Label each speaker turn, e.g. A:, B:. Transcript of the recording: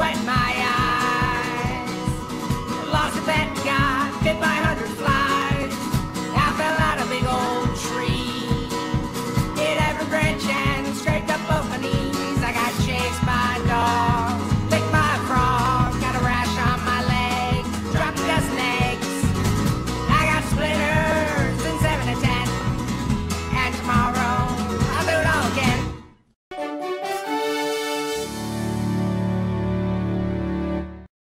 A: sweating